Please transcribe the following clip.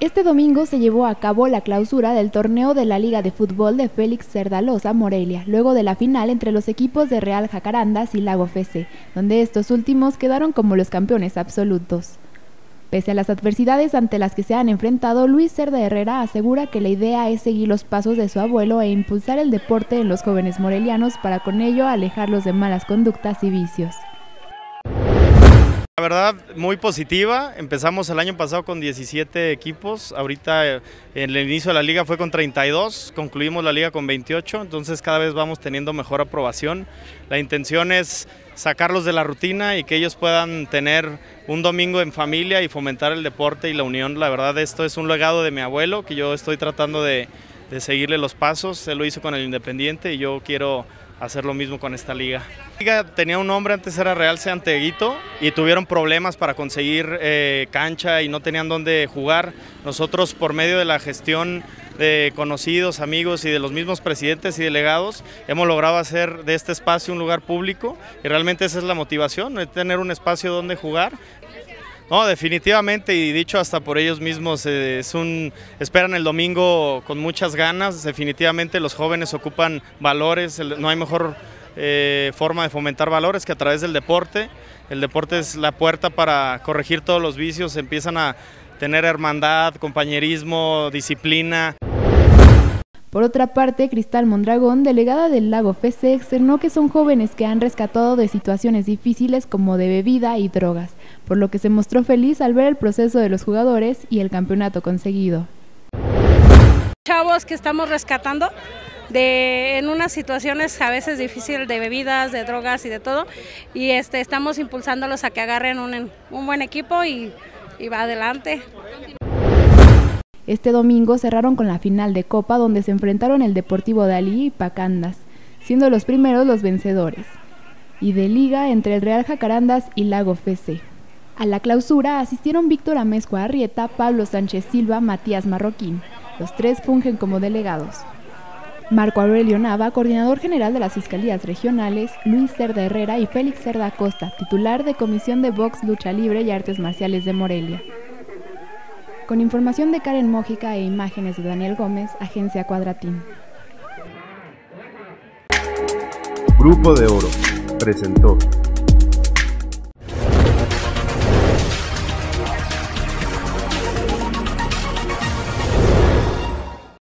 Este domingo se llevó a cabo la clausura del torneo de la Liga de Fútbol de Félix Cerdalosa Morelia, luego de la final entre los equipos de Real Jacarandas y Lago FC, donde estos últimos quedaron como los campeones absolutos. Pese a las adversidades ante las que se han enfrentado, Luis Cerda Herrera asegura que la idea es seguir los pasos de su abuelo e impulsar el deporte en los jóvenes morelianos para con ello alejarlos de malas conductas y vicios. Verdad, muy positiva. Empezamos el año pasado con 17 equipos. Ahorita en eh, el inicio de la liga fue con 32. Concluimos la liga con 28. Entonces cada vez vamos teniendo mejor aprobación. La intención es sacarlos de la rutina y que ellos puedan tener un domingo en familia y fomentar el deporte y la unión. La verdad, esto es un legado de mi abuelo que yo estoy tratando de, de seguirle los pasos. Él lo hizo con el Independiente y yo quiero hacer lo mismo con esta liga. La liga tenía un nombre, antes era Real Seanteguito y tuvieron problemas para conseguir eh, cancha y no tenían dónde jugar. Nosotros por medio de la gestión de conocidos, amigos y de los mismos presidentes y delegados hemos logrado hacer de este espacio un lugar público y realmente esa es la motivación, tener un espacio donde jugar no, definitivamente y dicho hasta por ellos mismos, eh, es un, esperan el domingo con muchas ganas, definitivamente los jóvenes ocupan valores, no hay mejor eh, forma de fomentar valores que a través del deporte, el deporte es la puerta para corregir todos los vicios, empiezan a tener hermandad, compañerismo, disciplina. Por otra parte, Cristal Mondragón, delegada del Lago FC, externó que son jóvenes que han rescatado de situaciones difíciles como de bebida y drogas, por lo que se mostró feliz al ver el proceso de los jugadores y el campeonato conseguido. Chavos que estamos rescatando de en unas situaciones a veces difíciles de bebidas, de drogas y de todo, y este, estamos impulsándolos a que agarren un, un buen equipo y, y va adelante. Este domingo cerraron con la final de Copa donde se enfrentaron el Deportivo Dalí y Pacandas, siendo los primeros los vencedores, y de liga entre el Real Jacarandas y Lago FC. A la clausura asistieron Víctor Amezco Arrieta, Pablo Sánchez Silva, Matías Marroquín. Los tres fungen como delegados. Marco Aurelio Nava, coordinador general de las Fiscalías Regionales, Luis Cerda Herrera y Félix Cerda Costa, titular de Comisión de Box, Lucha Libre y Artes Marciales de Morelia. Con información de Karen Mójica e imágenes de Daniel Gómez, Agencia Cuadratín. Grupo de Oro presentó